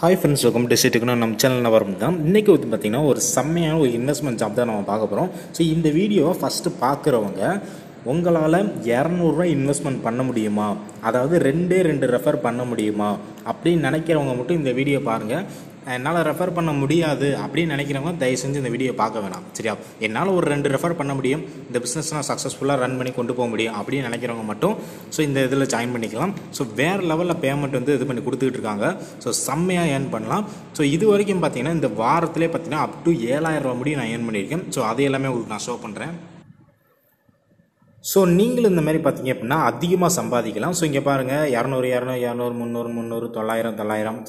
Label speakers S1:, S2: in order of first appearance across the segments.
S1: Hi friends welcome to சிட்டுக்குன்னு நம்ம சேனலில் வரும் தான். இன்றைக்கி வந்து பார்த்திங்கன்னா ஒரு செம்மையான ஒரு இன்வெஸ்ட்மெண்ட் ஜாப் தான் நம்ம பார்க்க போகிறோம் ஸோ இந்த வீடியோவை ஃபஸ்ட்டு பார்க்குறவங்க உங்களால் இரநூறுவா இன்வெஸ்ட்மெண்ட் பண்ண முடியுமா? அதாவது ரெண்டே ரெண்டு ரெஃபர் பண்ண முடியுமா? அப்படின்னு நினைக்கிறவங்க மட்டும் இந்த வீடியோ பாருங்கள் என்னால் ரெஃபர் பண்ண முடியாது அப்படின்னு நினைக்கிறவங்க தயவு செஞ்சு இந்த வீடியோ பார்க்க வேணாம். சரியா? என்னால் ஒரு ரெண்டு ரெஃபர் பண்ண முடியும். இந்த பிஸ்னஸ் நான் சக்ஸஸ்ஃபுல்லாக ரன் பண்ணி கொண்டு போக முடியும் அப்படின்னு நினைக்கிறவங்க மட்டும் ஸோ இந்த இதில் ஜாயின் பண்ணிக்கலாம். ஸோ வேறு லெவலில் பேமெண்ட் வந்து இது பண்ணி கொடுத்துக்கிட்டு இருக்காங்க. ஸோ செம்மையாக ஏர்ன் பண்ணலாம். ஸோ இது வரைக்கும் பார்த்தீங்கன்னா இந்த வாரத்திலே பார்த்தீங்கன்னா அப் டு ஏழாயிரம் ரூபா முடியும் நான் ஏர்ன் பண்ணியிருக்கேன். ஸோ அது எல்லாமே உங்களுக்கு நான் ஷோ பண்ணுறேன் ஸோ நீங்களும் இந்த மாதிரி பார்த்தீங்க அப்படின்னா அதிகமாக சம்பாதிக்கலாம். ஸோ இங்கே பாருங்கள் இரநூறு இரநூறு இரநூறு முந்நூறு முந்நூறு தொள்ளாயிரம் தொள்ளாயிரம்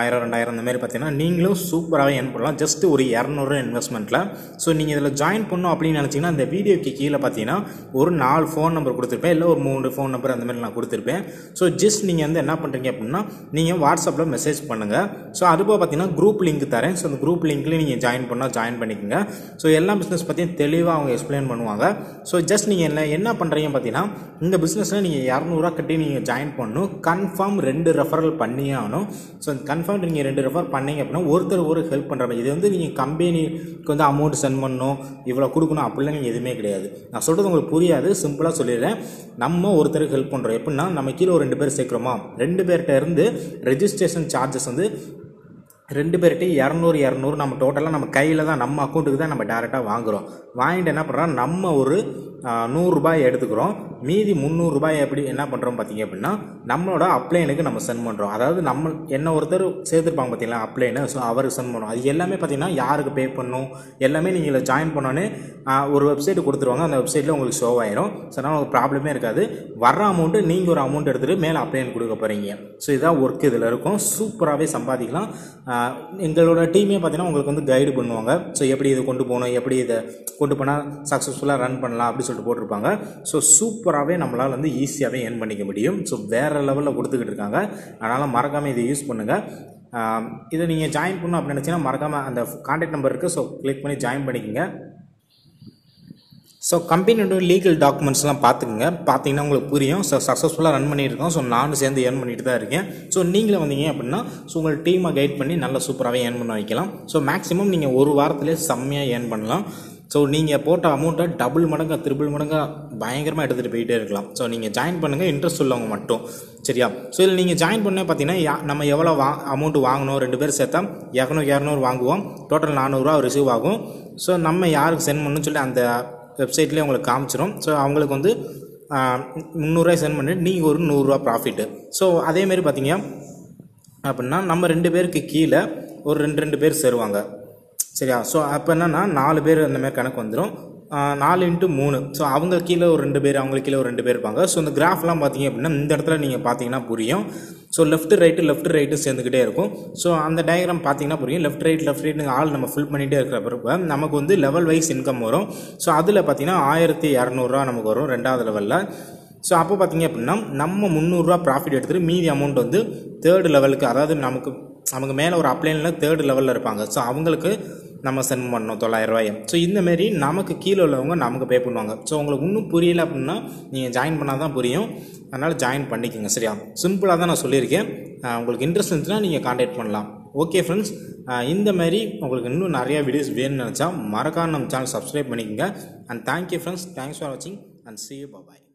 S1: ஆயிரம் ரெண்டாயிரம் இந்த மாதிரி பார்த்தீங்கன்னா நீங்களும் சூப்பராகவே ஏர்ன் பண்ணலாம். ஜஸ்ட் ஒரு இரநூறு இன்வெஸ்ட்மெண்ட்டில் ஸோ நீங்கள் இதில் ஜாயின் பண்ணணும் அப்படின்னு நினச்சிங்கன்னா இந்த வீடியோக்கு கீழே பார்த்தீங்கன்னா ஒரு நாலு ஃபோன் நம்பர் கொடுத்துருப்பேன். இல்லை ஒரு மூணு ஃபோன் நம்பர் அந்த மாதிரி நான் கொடுத்துருப்பேன். ஸோ ஜஸ்ட் நீங்கள் வந்து என்ன பண்ணுறீங்க அப்படின்னா நீங்கள் வாட்ஸ்அப்பில் மெசேஜ் பண்ணுங்கள் ஸோ அதுபோக பார்த்தீங்கன்னா குரூப் லிங்க் தரேன். ஸோ அந்த குரூப் லிங்க்லேயும் நீங்கள் ஜாயின் பண்ணால் ஜாயின் பண்ணிக்கோங்க. ஸோ எல்லா பிஸ்னஸ் பற்றியும் தெளிவாக அவங்க எக்ஸ்பிளைன் பண்ணுவாங்க. ஸோ ஜஸ்ட் நீங்கள் என்ன என்ன பண்ணுறீங்க பார்த்தீங்கன்னா இந்த பிஸ்னஸில் நீங்கள் இரநூறுவா கட்டி நீங்கள் ஜாயின் பண்ணணும். கன்ஃபார்ம் ரெண்டு ரெஃபரல் பண்ணியே ஆகணும். ஸோ கன்ஃபார்ம் நீங்கள் ரெண்டு ரெஃபர் பண்ணீங்க அப்படின்னா ஒருத்தர் ஒரு ஹெல்ப் பண்ணுற மாதிரி. இது வந்து நீங்கள் கம்பெனிக்கு வந்து அமௌண்ட் சென்ட் பண்ணணும் இவ்வளோ கொடுக்கணும் அப்படிலாம் நீங்கள் எதுவுமே கிடையாது. நான் சொல்கிறது உங்களுக்கு புரியாது சிம்பிளாக சொல்லிடுறேன். நம்ம ஒருத்தருக்கு ஹெல்ப் பண்ணுறோம் எப்படின்னா நம்ம கீழே ஒரு ரெண்டு பேர் சேர்க்குறோமா? ரெண்டு பேர்கிட்ட இருந்து ரெஜிஸ்ட்ரேஷன் சார்ஜஸ் வந்து ரெண்டு பேர்கிட்ட இரநூறு இரநூறு நம்ம டோட்டலாக நம்ம கையில் தான் நம்ம அக்கௌண்ட்டுக்கு தான் நம்ம டேரெக்டாக வாங்குகிறோம் வாங்கிட்டு என்ன பண்ணுறோம் நம்ம ஒரு நூறுரூபாய் எடுத்துக்கிறோம். மீதி முந்நூறுரூபாய் எப்படி என்ன பண்ணுறோம் பார்த்தீங்க அப்படின்னா நம்மளோட அப்ளைனுக்கு நம்ம சென்ட் பண்ணுறோம் அதாவது நம்ம என்ன ஒருத்தர் சேர்த்துருப்பாங்க பார்த்தீங்களா அப்ளைனு ஸோ அவருக்கு சென்ட் பண்ணுறோம் அது எல்லாமே பார்த்தீங்கன்னா யாருக்கு பே பண்ணணும் எல்லாமே நீங்கள் ஜாயின் பண்ணோன்னே ஒரு வெப்சைட் கொடுத்துருவாங்க. அந்த வெப்சைட்டில் உங்களுக்கு ஷோ ஆயிரும். ஸோ அதனால் உங்களுக்கு ப்ராப்ளமே இருக்காது. வர்ற அமௌண்ட்டு நீங்கள் ஒரு அமௌண்ட் எடுத்துகிட்டு மேலே அப்ளைன் கொடுக்க போகிறீங்க ஸோ இதான் ஒர்க் இதில் இருக்கும். சூப்பராகவே சம்பாதிக்கலாம். எங்களோட டீமே பார்த்தீங்கன்னா உங்களுக்கு வந்து கைடு பண்ணுவாங்க. ஸோ எப்படி இது கொண்டு போகணும் எப்படி இதை கொண்டு போனால் சக்ஸஸ்ஃபுல்லாக ரன் பண்ணலாம் அப்படின்னு சொல்லிட்டு போட்டிருப்பாங்க. ஸோ சூப்பராகவே நம்மளால் வந்து ஈஸியாகவே ஏர்ன் பண்ணிக்க முடியும். ஸோ வேறு லெவலில் கொடுத்துக்கிட்டு இருக்காங்க. அதனால் மறக்காமல் இதை யூஸ் பண்ணுங்கள் இதை நீங்கள் ஜாயின் பண்ணணும் அப்படின்னு நினச்சிங்கன்னா மறக்காமல் அந்த கான்டாக்ட் நம்பர் இருக்குது ஸோ கிளிக் பண்ணி ஜாயின் பண்ணிக்கோங்க. ஸோ கம்பெனியோட லீகல் டாக்குமெண்ட்ஸ்லாம் பார்த்துக்குங்க. பார்த்தீங்கன்னா உங்களுக்கு புரியும். ஸோ சக்ஸஸ்ஃபுல்லாக ரன் பண்ணியிருக்கோம். ஸோ நானும் சேர்ந்து ஏர்ன் பண்ணிட்டு தான் இருக்கேன். ஸோ நீங்களும் வந்தீங்க அப்படின்னா ஸோ உங்கள் டீமை கைட் பண்ணி நல்லா சூப்பராகவே ஏர்ன் பண்ண வைக்கலாம். ஸோ மேக்ஸிமம் நீங்கள் ஒரு வாரத்திலே செம்மையாக ஏர்ன் பண்ணலாம். ஸோ நீங்கள் போட்ட அமௌண்ட்டை டபுள் மடங்காக த்ரிபிள் மடங்காக பயங்கரமாக எடுத்துகிட்டு போயிட்டே இருக்கலாம். ஸோ நீங்கள் ஜாயின் பண்ணுங்கள் இன்ட்ரெஸ்ட் உள்ளவங்க மட்டும். சரியா? ஸோ இதில் நீங்கள் ஜாயின் பண்ண பார்த்தீங்கன்னா யா- நம்ம எவ்வளோ வா அமௌண்ட் வாங்கணும் ரெண்டு பேர் சேர்த்தா இரநூறு இரநூறு வாங்குவோம். டோட்டல் நானூறுரூவா ரிசீவ் ஆகும். ஸோ நம்ம யாருக்கு சென்ட் பண்ணணும்னு சொல்லி அந்த வெப்சைட்லேயே உங்களுக்கு காமிச்சிரும். ஸோ அவங்களுக்கு வந்து முந்நூறுரூவா சென்ட் பண்ணிட்டு நீங்கள் ஒரு நூறுரூவா ப்ராஃபிட்டு ஸோ அதேமாரி பார்த்தீங்க அப்படின்னா நம்ம ரெண்டு பேருக்கு கீழே ஒரு ரெண்டு ரெண்டு பேர் சேருவாங்க. சரியா? ஸோ அப்போ என்னென்னா நாலு பேர் அந்தமாரி கணக்கு வந்துடும் நாலு இன்ட்டு மூணு. ஸோ அவங்க கீழே ஒரு ரெண்டு பேர் அவங்களுக்கு கீழே ஒரு ரெண்டு பேர் இருப்பாங்க. ஸோ இந்த கிராஃப்லாம் பார்த்தீங்க அப்படின்னா இந்த இடத்துல நீங்கள் பார்த்தீங்கன்னா புரியும். So left right left right சேர்ந்துக்கிட்டே இருக்கும். ஸோ அந்த டயக்ராம் பார்த்தீங்கன்னா புரியும். லெஃப்ட் ரைட் லெஃப்ட் ரைட் ஆள் நம்ம ஃபில் பண்ணிகிட்டே இருக்கிற நமக்கு வந்து லெவல் வைஸ் இன்கம் வரும். ஸோ அதில் பார்த்தீங்கன்னா ஆயிரத்தி இரநூறுவா நமக்கு வரும் ரெண்டாவது லெவலில் ஸோ அப்போ பார்த்தீங்க அப்படின்னா நம்ம முந்நூறுரூவா ப்ராஃபிட் எடுத்துகிட்டு மீதி அமௌண்ட் வந்து தேர்டு லெவலுக்கு அதாவது நமக்கு நமக்கு மேலே ஒரு அப்ளைனில் தேர்டு லெவலில் இருப்பாங்க. ஸோ அவங்களுக்கு நம்ம சென்ட் பண்ணோம் தொள்ளாயிரம் ரூபாய். ஸோ இந்தமாரி நமக்கு கீழே உள்ளவங்க நமக்கு பே பண்ணுவாங்க. ஸோ உங்களுக்கு இன்னும் புரியல அப்படின்னா நீங்கள் ஜாயின் பண்ணால் தான் புரியும். அதனால் ஜாயின் பண்ணிக்கோங்க சரியா? சிம்பிளாக தான் நான் சொல்லியிருக்கேன். உங்களுக்கு இன்ட்ரெஸ்ட் இருந்துச்சுன்னா நீங்கள் காண்டாக்ட் பண்ணலாம். ஓகே ஃப்ரெண்ட்ஸ் இந்த மாதிரி உங்களுக்கு இன்னும் நிறையா வீடியோஸ் வேணும்னு நினச்சா மறக்காம நம்ம சேனல் சப்ஸ்கிரைப் பண்ணிக்கோங்க. And thank you friends thanks for வாட்சிங் அண்ட் சி யூ பாய்